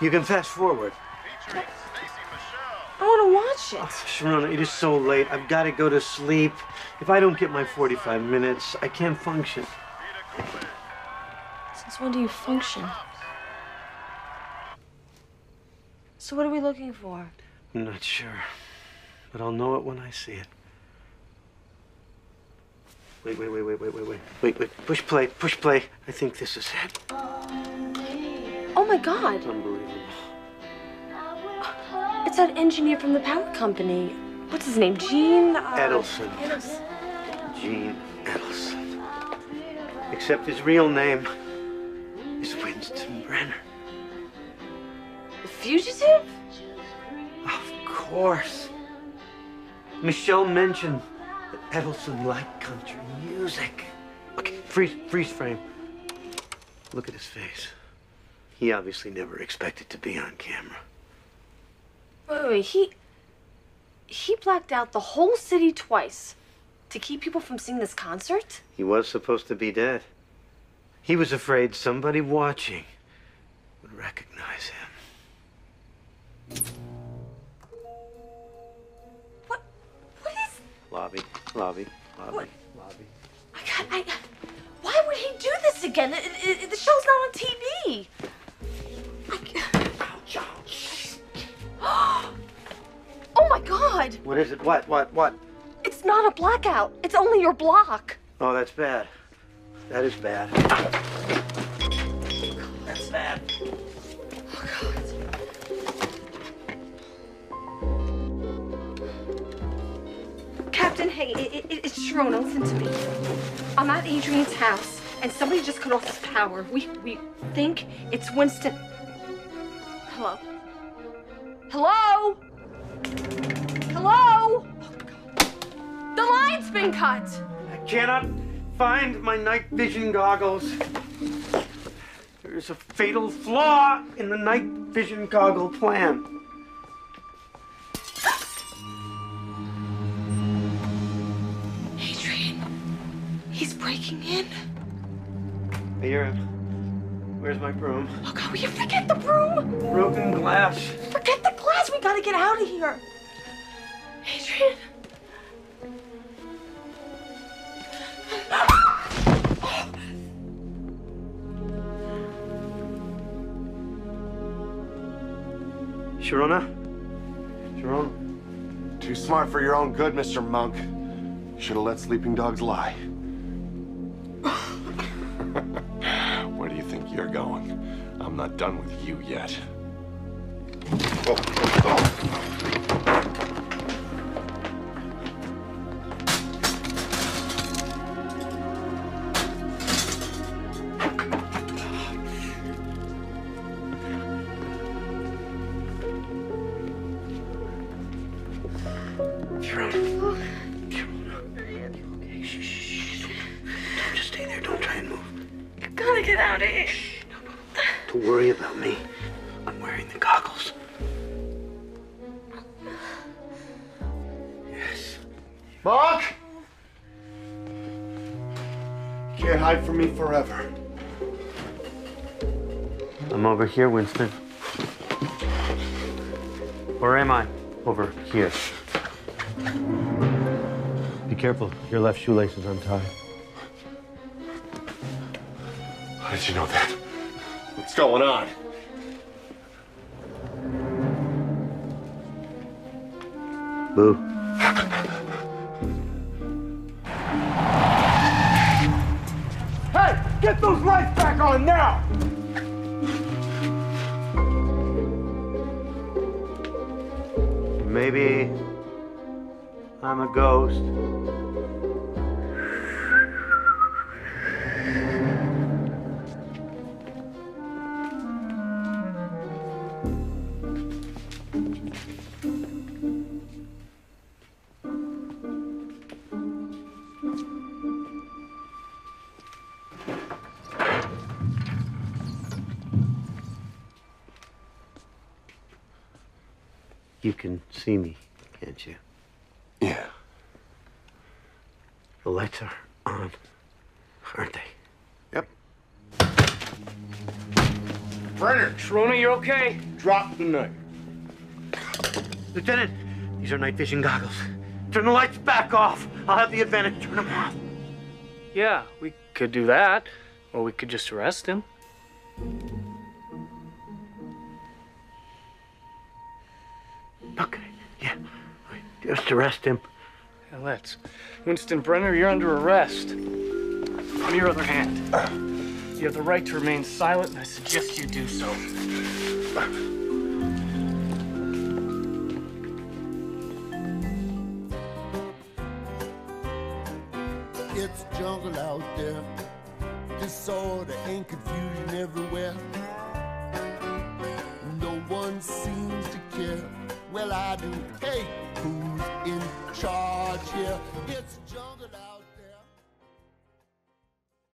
You can fast forward. I want to watch it. Oh, Sharona, it is so late. I've got to go to sleep. If I don't get my 45 minutes, I can't function. Since when do you function? So what are we looking for? I'm not sure, but I'll know it when I see it. Wait, wait, wait, wait, wait, wait, wait, wait, wait. Push play, push play. I think this is it. Oh my god. Unbelievable. That engineer from the power company. What's his name? Gene? Uh, Edelson. Edelson. Gene Edelson. Except his real name is Winston Brenner. The fugitive? Of course. Michelle mentioned that Edelson liked country music. Okay, freeze, freeze frame. Look at his face. He obviously never expected to be on camera. Wait, wait, wait. He. He blacked out the whole city twice to keep people from seeing this concert? He was supposed to be dead. He was afraid somebody watching would recognize him. What? What is. Lobby, lobby, lobby, What? lobby. I got. I. Why would he do this again? It, it, it- the show's not on TV. What is it? What, what, what? It's not a blackout. It's only your block. Oh, that's bad. That is bad. That's bad. Oh god. Captain, hey, it, it, it's Sharona. Listen to me. I'm at Adrian's house, and somebody just cut off his power. We we think it's Winston. Hello. Hello. Hello. God. The line's been cut. I cannot find my night vision goggles. There is a fatal flaw in the night vision goggle plan. Adrian, he's breaking in. I hear him. Where's my broom? Oh God, will you forget the broom? Broken glass. Forget the glass. We gotta get out of here. Sharona? Sharona? Too smart for your own good, Mr. Monk. Should have let sleeping dogs lie. Where do you think you're going? I'm not done with you yet. Oh, oh. oh. Sharona. Sharona. Okay, shh, shh, shh. Don't, don't just stay there. Don't try and move. Gotta get out eh? of here. Don't worry about me. I'm wearing the goggles. Yes. Monk! Can't hide from me forever. I'm over here, Winston. Where am I? Over here. Be careful. Your left shoelace is untied. How did you know that? What's going on? Boo. Hey, get those lights back on now! Maybe I'm a ghost. You can see me, can't you? Yeah. The lights are on, aren't they? Yep. Brenner, Sharona, you're okay? drop the knife. Lieutenant, these are night vision goggles. Turn the lights back off. I'll have the advantage. Turn them off. Yeah, we could do that. Or we could just arrest him. Okay, yeah. Just arrest him. Yeah, let's. Winston Brenner, you're under arrest. On your other hand, you have the right to remain silent, and I suggest you do so. It's jungle out there. Disorder and confusion everywhere. No one seems to care. Well, I do. Hey, who's in charge here? It's jungle